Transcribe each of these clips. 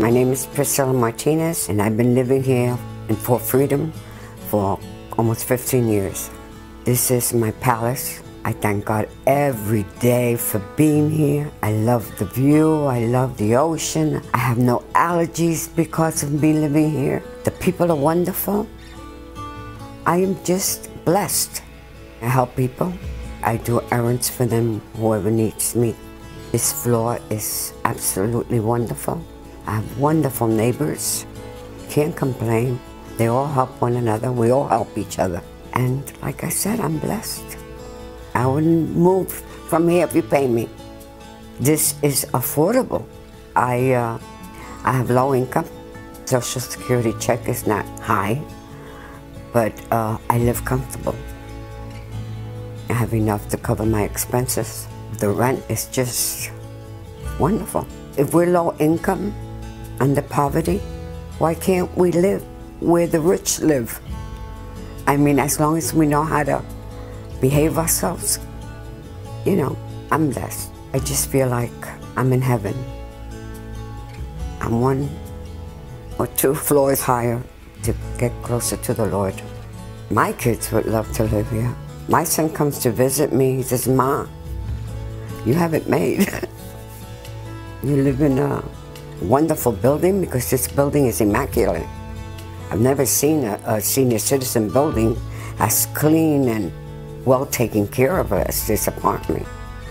My name is Priscilla Martinez, and I've been living here in Four Freedom for almost 15 years. This is my palace. I thank God every day for being here. I love the view. I love the ocean. I have no allergies because of me living here. The people are wonderful. I am just blessed. I help people. I do errands for them, whoever needs me. This floor is absolutely wonderful. I have wonderful neighbors. Can't complain. They all help one another. We all help each other. And like I said, I'm blessed. I wouldn't move from here if you pay me. This is affordable. I, uh, I have low income. Social Security check is not high, but uh, I live comfortable. I have enough to cover my expenses. The rent is just wonderful. If we're low income, under poverty, why can't we live where the rich live? I mean, as long as we know how to behave ourselves, you know, I'm blessed. I just feel like I'm in heaven. I'm one or two floors higher to get closer to the Lord. My kids would love to live here. My son comes to visit me. He says, Ma, you have it made. you live in a wonderful building because this building is immaculate. I've never seen a, a senior citizen building as clean and well taken care of as this apartment.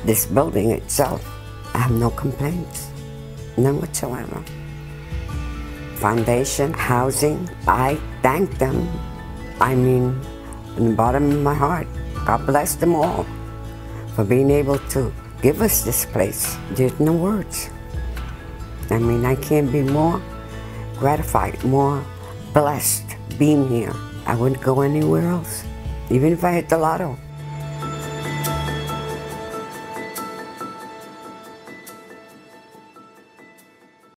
This building itself, I have no complaints, none whatsoever. Foundation, housing, I thank them. I mean, from the bottom of my heart, God bless them all for being able to give us this place. There's no words. I mean, I can't be more gratified, more blessed being here. I wouldn't go anywhere else, even if I hit the lotto.